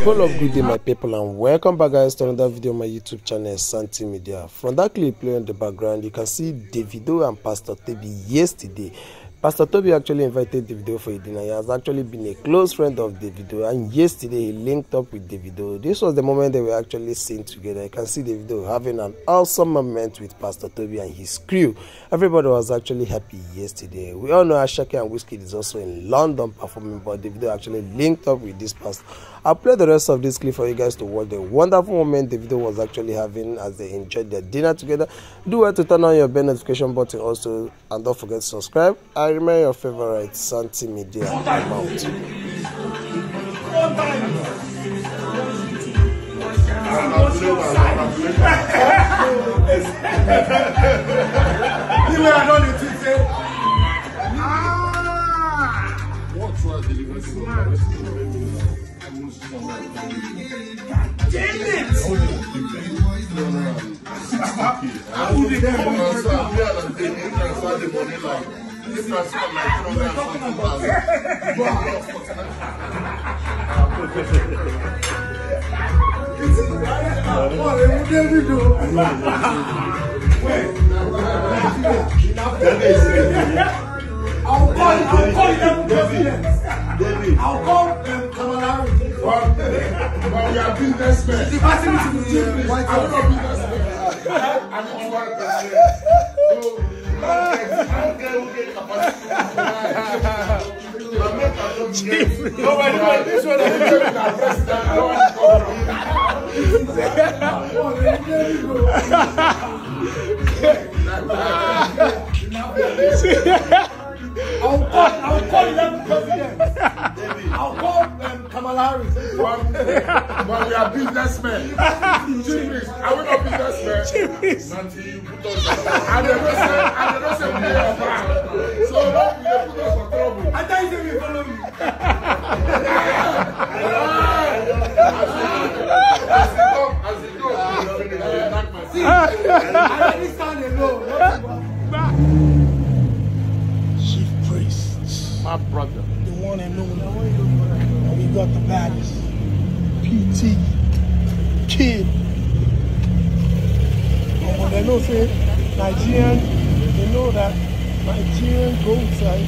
Full of good day my people and welcome back guys to another video on my YouTube channel Santi Media. From that clip playing in the background you can see Davido and Pastor Toby yesterday. Pastor Tobi actually invited Davido for a dinner. He has actually been a close friend of Davido and yesterday he linked up with Davido. This was the moment they were actually seen together. You can see Davido having an awesome moment with Pastor Tobi and his crew. Everybody was actually happy yesterday. We all know Asake and Wizkid is also in London performing but Davido actually linked up with this pastor. I'll play the rest of this clip for you guys to watch the wonderful moment Davido was actually having as they enjoyed their dinner together. Do well to turn on your bell notification button also and don't forget to subscribe. I I remain your favorite Santi Media. I'm out. Damn it! I would be there. I'm going to start the money line. This is like 200,000. I'll call him, I'll call. I'll call him Kamala Harris. But we are businessmen. I'm not a businessman. I'm not president. Make a don't get. Nobody like this one. I'm going to president. I don't want to come from. I'll call, I'll call them president. I'll call them Kamala Harris. But, we are businessmen. Chief are we not businessmen? Until you put us And they don't say, and Chief Priest, My brother. the one and only. And we got the baddest. PT, Kid. And when they know say Nigerian, they know that Nigerian goats, right?